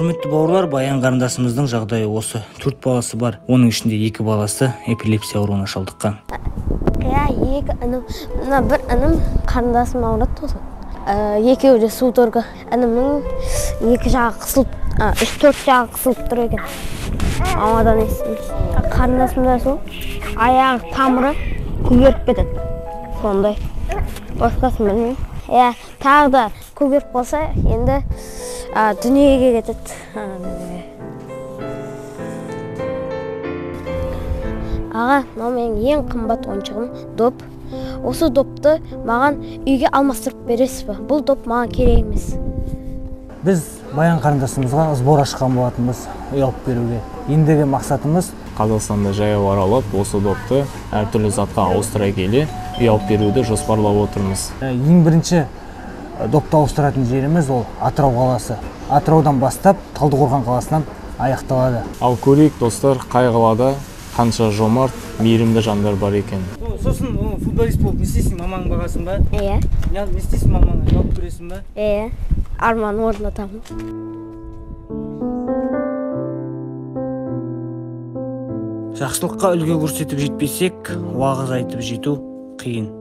құрметті бауырлар баян қарындасымыздың жағдайы осы. Төрт баласы бар оның ішінде екі баласы эпилепсия ауруына шалдыққан. Иә екі інім мына бір інім қарындасым ауырады осы Ә, екеуі де судорога інімнің екі жағы қысылып үш төрт жағы қысылып тұр екен. Ауадан естиміз қарындасым да сол. Аяғы тамыры көгеріп кетеді. Сондай. Басқасын білмеймін. Иә тағы да көгеріп қалса енді дүниеге кетеді А, дүниеге. аға мынау менің ең қымбат ойыншығым доп осы допты маған үйге алмастырып бересіз ба бұл доп маған керек емес біз баян қарындасымызға сбор ашқан болатынбыз үй алып беруге ендігі мақсатымыз қазақстанды жаяу аралап осы допты әртүрлі затқа ауыстыра келе үй алып беруді жоспарлап отырмыз. Ә, ең бірінші допты ауыстыратын жеріміз ол атырау қаласы. Атыраудан бастап талдықорған қаласынан аяқталады. Ал көрейік достар қай қалада қанша жомарт мейірімді жандар бар екен? Сосын футболист болып не істейсің мамаңның бағасың ба? Иә. Не істейсің мамаңа алып бересің ба? Иә. Арман орнатамын. Жақсылыққа үлгі көрсетіп жетпесек уағыз айтып жету қиын.